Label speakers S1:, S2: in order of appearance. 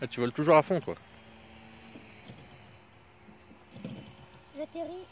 S1: Ah, tu voles toujours à fond, toi.
S2: J'atterris.